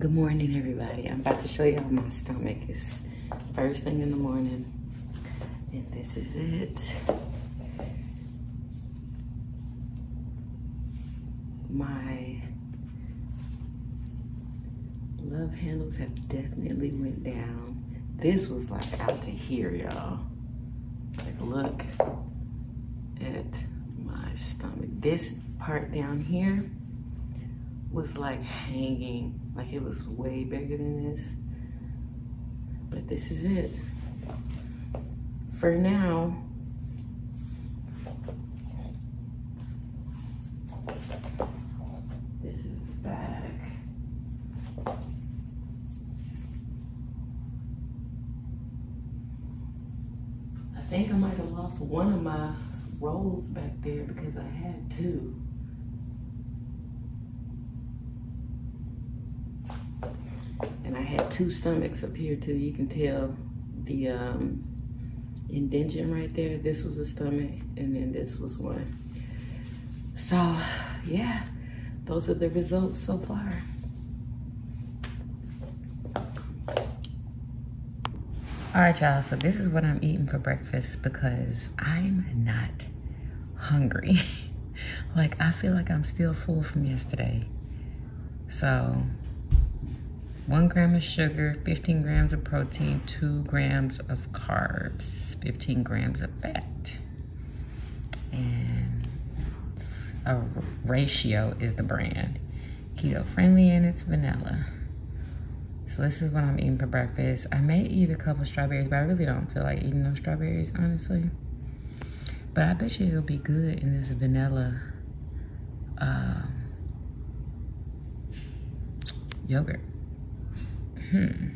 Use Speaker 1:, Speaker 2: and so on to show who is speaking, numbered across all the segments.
Speaker 1: Good morning, everybody. I'm about to show y'all my stomach. is first thing in the morning, and this is it. My love handles have definitely went down. This was like out to here, y'all. Like look at my stomach. This part down here was like hanging, like it was way bigger than this. But this is it. For now, this is the back. I think I might have lost one of my rolls back there because I had two. And I had two stomachs up here too. You can tell the um, indention right there. This was a stomach and then this was one. So yeah, those are the results so far. All right, y'all, so this is what I'm eating for breakfast because I'm not hungry. like, I feel like I'm still full from yesterday. So, one gram of sugar, 15 grams of protein, two grams of carbs, 15 grams of fat. And a ratio is the brand. Keto friendly and it's vanilla. So this is what I'm eating for breakfast. I may eat a couple strawberries, but I really don't feel like eating those strawberries, honestly. But I bet you it'll be good in this vanilla uh, yogurt. Hmm.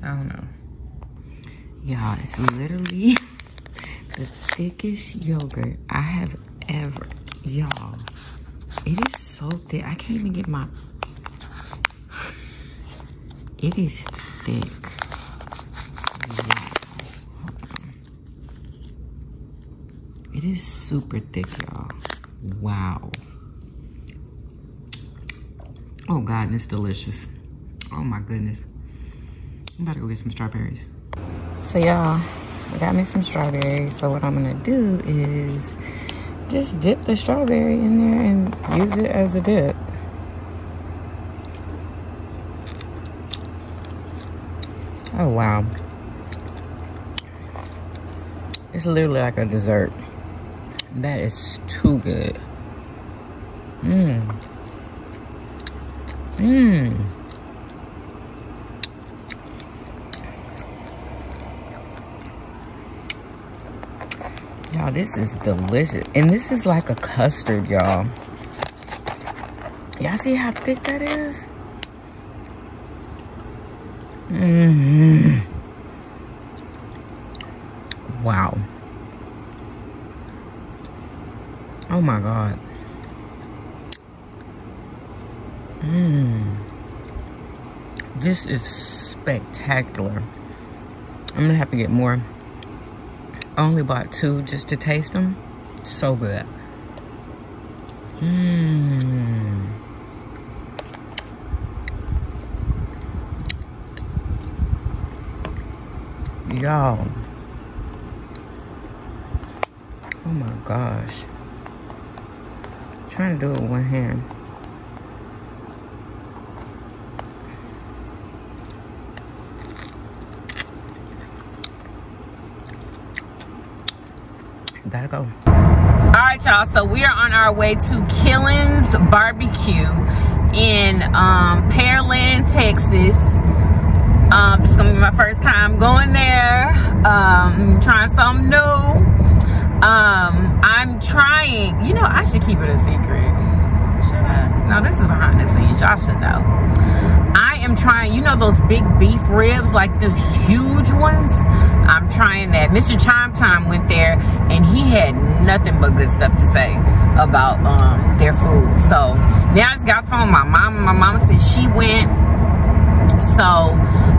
Speaker 1: I don't know. Y'all, it's literally the thickest yogurt I have ever. Y'all, it is so thick. I can't even get my it is thick. It is super thick, y'all. Wow. Oh God, and it's delicious. Oh my goodness. I'm about to go get some strawberries. So y'all, I got me some strawberries. So what I'm gonna do is just dip the strawberry in there and use it as a dip. Oh, wow. It's literally like a dessert. That is too good. Mmm. Mmm. This is delicious. And this is like a custard, y'all. Y'all see how thick that is? Mm hmm Wow. Oh my God. Mmm. This is spectacular. I'm gonna have to get more. I only bought two just to taste them. So good. Mmm. Y'all. Oh my gosh. I'm trying to do it with one hand. Gotta go. All right, y'all. So we are on our way to Killen's Barbecue in um, Pearland, Texas. Um, it's gonna be my first time going there. Um, trying something new. Um, I'm trying. You know, I should keep it a secret. Should I? No, this is behind the scenes. Y'all should know. I am trying. You know those big beef ribs, like those huge ones. I'm trying that. Mr. Chime Time went there, and he had nothing but good stuff to say about um, their food. So now I just got phone my mom. My mom said she went. So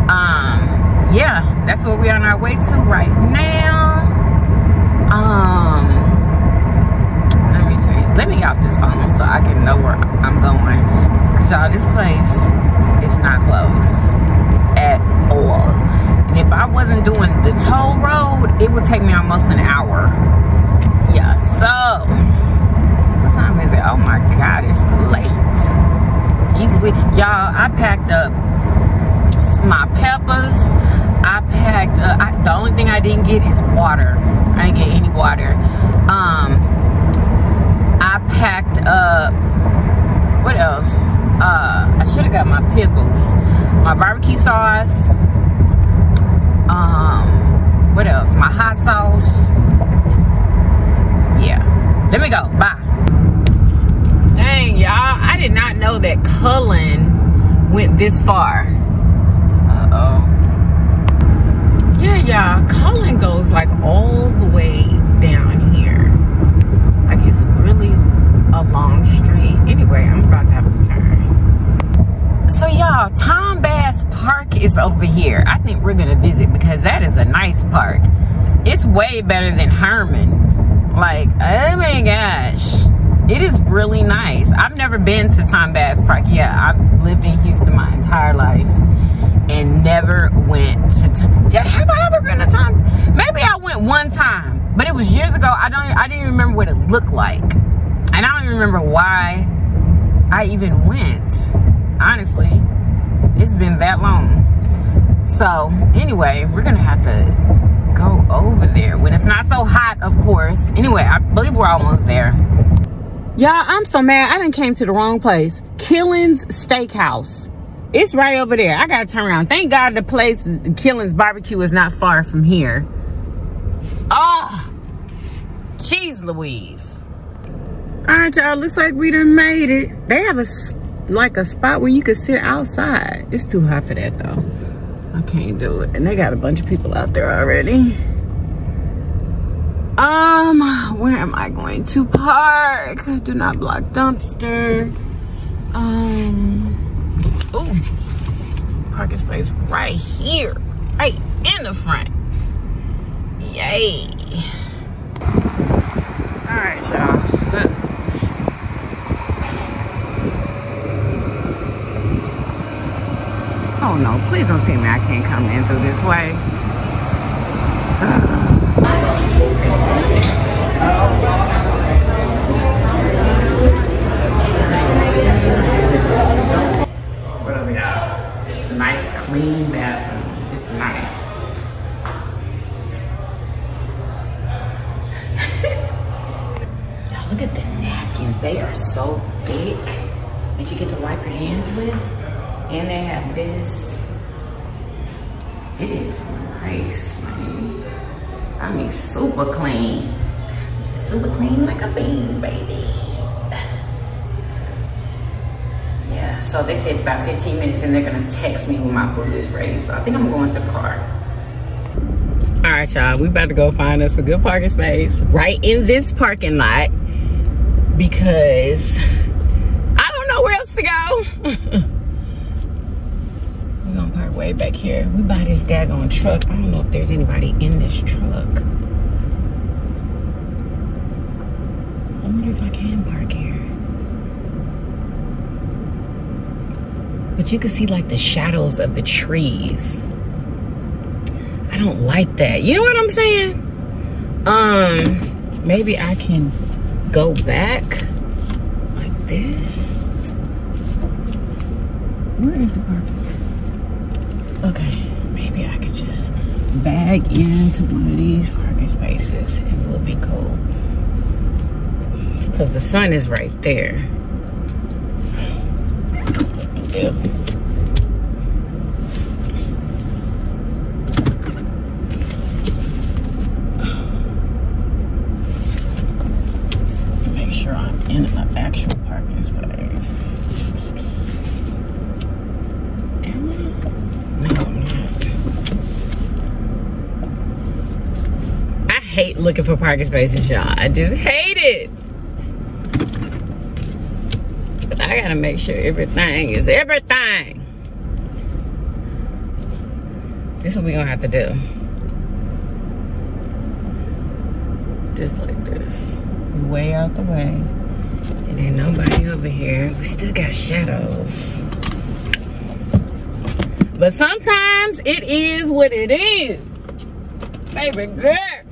Speaker 1: um, yeah, that's what we're on our way to right now. Um, let me see. Let me off this phone so I can know where I'm going. Cause y'all, this place is not close at all. And if I wasn't doing the toll road, it would take me almost an hour. Yeah, so what time is it? Oh my God, it's late. Jesus, y'all, I packed up my peppers. I packed, uh, I, the only thing I didn't get is water. I didn't get any water. Um, I packed up, what else? Uh, I should have got my pickles, my barbecue sauce. Um, what else? My hot sauce. Yeah, let me go, bye. Dang, y'all, I did not know that Cullen went this far. Uh-oh. Yeah, y'all, Cullen goes like all the way down here. Like it's really a long street. Anyway, I'm about to have a turn. So y'all, Bass Is over here. I think we're gonna visit because that is a nice park. It's way better than Hermann. Like, oh my gosh. It is really nice. I've never been to Tom Bass Park yet. I've lived in Houston my entire life and never went to Tom. Have I ever been to Tom? Maybe I went one time, but it was years ago. I don't. I didn't even remember what it looked like, and I don't even remember why I even went. Honestly, it's been that long. So anyway, we're gonna have to go over there when it's not so hot, of course. Anyway, I believe we're almost there. Y'all, I'm so mad. I didn't came to the wrong place. Killen's Steakhouse. It's right over there. I gotta turn around. Thank God the place, Killen's Barbecue, is not far from here. Ah, oh, jeez Louise. All right, y'all. Looks like we done made it. They have a like a spot where you could sit outside. It's too hot for that though. I can't do it. And they got a bunch of people out there already. Um, where am I going to park? Do not block dumpster. Um, ooh, parking space right here, right in the front. Yay. All right, y'all. So, oh no, please don't tell me I can't come in through this way. Uh. It's a nice clean bathroom. It's nice. Y'all look at the napkins. They are so thick that you get to wipe your hands with. And they have this. It is nice, man. I mean, super clean. Super clean like a bean, baby. Yeah, so they said about 15 minutes and they're gonna text me when my food is ready. So I think I'm going to the car. All right, y'all, we about to go find us a good parking space right in this parking lot because I don't know where else to go. We're gonna park way back here. We buy this daggone truck. I don't know if there's anybody in this truck. I wonder if I can park here. But you can see like the shadows of the trees. I don't like that. You know what I'm saying? Um, maybe I can go back like this. Where is the parking? Okay, maybe I could just bag into one of these parking spaces it will be cool. Because the sun is right there. Make sure I'm in an actual parking space. Am I? No, I'm not. I hate looking for parking spaces, y'all. I just hate it. But I gotta make sure everything is everything. This is what we gonna have to do. Just like this. Way out the way. And ain't nobody over here. We still got shadows. But sometimes it is what it is. Baby girl.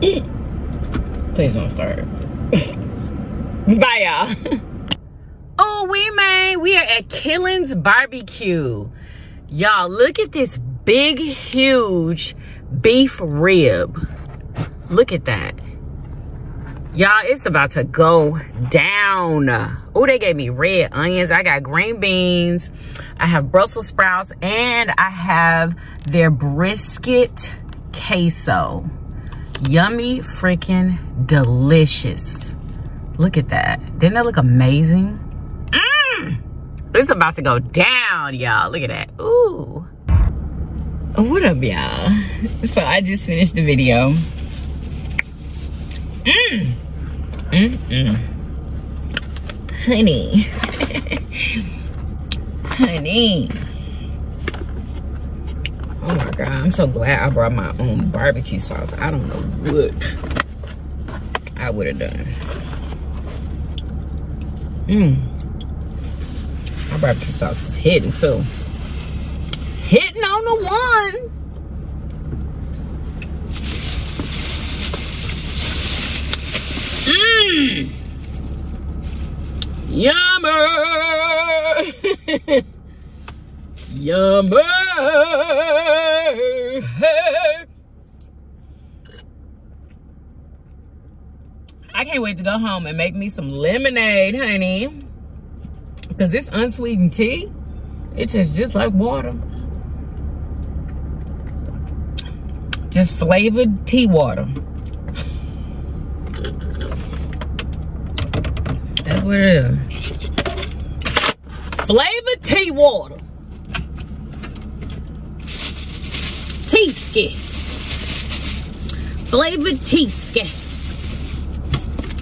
Speaker 1: Please don't start. Bye, y'all. oh, we made. We are at Killen's Barbecue. Y'all, look at this big, huge beef rib. Look at that. Y'all, it's about to go down. Oh, they gave me red onions. I got green beans. I have Brussels sprouts. And I have their brisket queso. Yummy freaking delicious. Look at that. Didn't that look amazing? Mmm. It's about to go down, y'all. Look at that. Ooh. What up, y'all? So I just finished the video. Mmm. Mmm. -mm. Honey. Honey. I'm so glad I brought my own barbecue sauce. I don't know what I would have done. Mmm. My barbecue sauce is hitting too. Hitting on the one. Mmm. Yummer. Yummer. I can't wait to go home and make me some lemonade, honey. Because this unsweetened tea, it tastes just like water. Just flavored tea water. That's what it is. Flavored tea water. Tea Flavored tea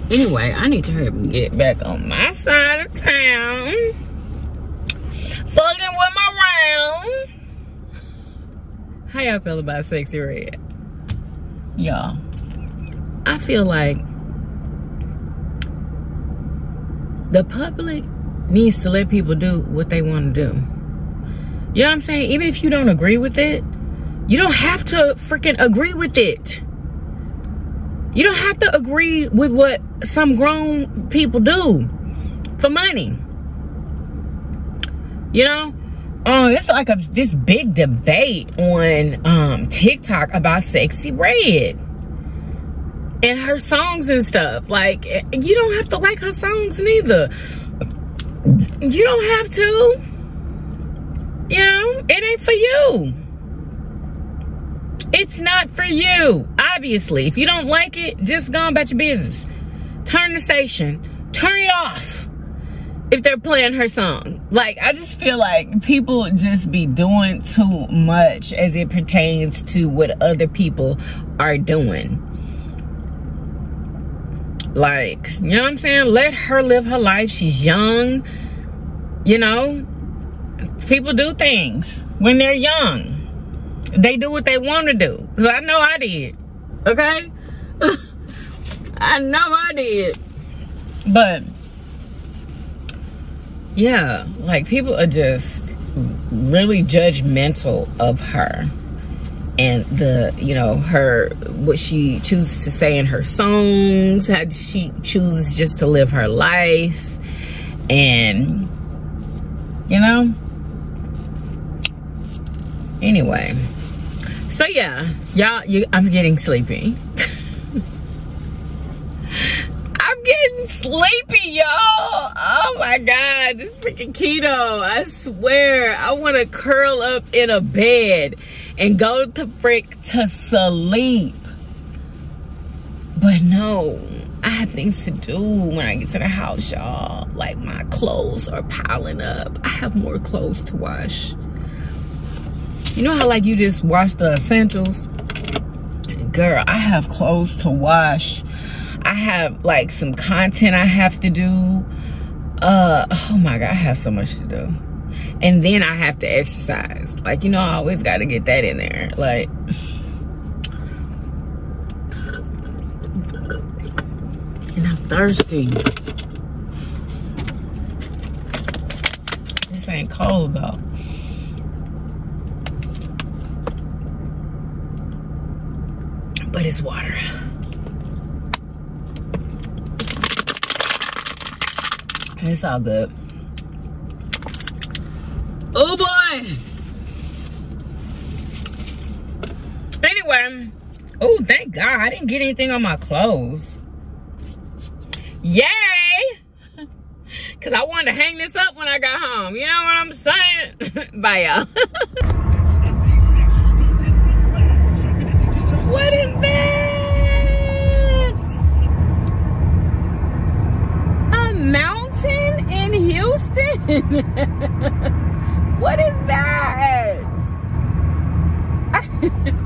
Speaker 1: Anyway, I need to hurry and get back on my side of town. Fucking with my round. How y'all feel about Sexyy Red? Y'all, I feel like the public needs to let people do what they want to do. You know what I'm saying? Even if you don't agree with it, you don't have to freaking agree with it. You don't have to agree with what some grown people do for money. You know? Um, it's like a, this big debate on um, TikTok about Sexyy Red and her songs and stuff. Like, you don't have to like her songs neither. You don't have to. You know, it ain't for you. It's not for you, obviously. If you don't like it, just go about your business. Turn the station. Turn it off if they're playing her song. Like, I just feel like people just be doing too much as it pertains to what other people are doing. Like, you know what I'm saying? Let her live her life. She's young. You know, people do things when they're young they do what they want to do. Cause I know I did. Okay? I know I did. But yeah, like people are just really judgmental of her and the you know her what she chooses to say in her songs how she chooses just to live her life and you know anyway so yeah, y'all, I'm getting sleepy. I'm getting sleepy, y'all. Oh my God, this freaking keto. I swear, I want to curl up in a bed and go to frick to sleep. But no, I have things to do when I get to the house, y'all. Like my clothes are piling up. I have more clothes to wash. You know how like you just wash the essentials? Girl, I have clothes to wash. I have like some content I have to do. Uh, oh my God, I have so much to do. And then I have to exercise. Like, you know, I always got to get that in there. Like, and I'm thirsty. This ain't cold though. But it's water. It's all good. Oh boy. Anyway, oh thank God I didn't get anything on my clothes. Yay! Cause I wanted to hang this up when I got home. You know what I'm saying? Bye y'all. what is that?